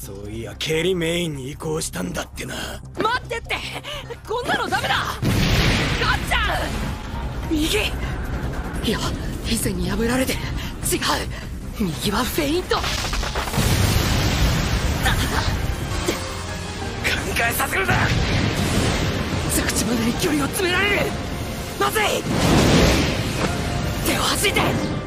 そういや蹴りメインに移行したんだってな。待ってって！こんなのダメだ！ガッちゃん右！いや以前に破られて違う！右はフェイント！考えさせるな！着地までに距離を詰められる！まずい！手を弾いて！